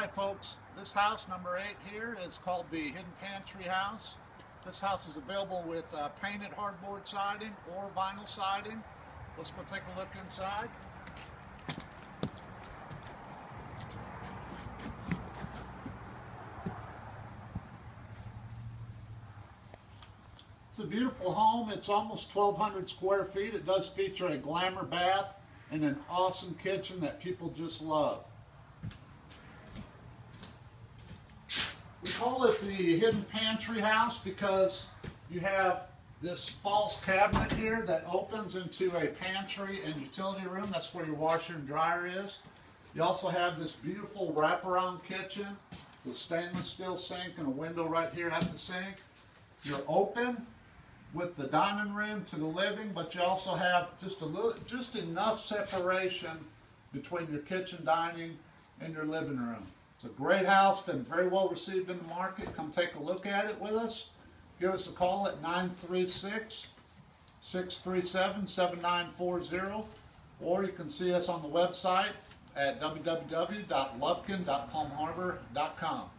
Hi folks, this house number eight here is called the Hidden Pantry House. This house is available with uh, painted hardboard siding or vinyl siding. Let's go take a look inside. It's a beautiful home. It's almost 1,200 square feet. It does feature a glamour bath and an awesome kitchen that people just love. Call it the hidden pantry house because you have this false cabinet here that opens into a pantry and utility room. That's where your washer and dryer is. You also have this beautiful wraparound kitchen with stainless steel sink and a window right here at the sink. You're open with the dining room to the living, but you also have just a little, just enough separation between your kitchen dining and your living room. It's a great house, been very well received in the market. Come take a look at it with us. Give us a call at 936 637 7940 or you can see us on the website at www.lufkin.palmharbor.com.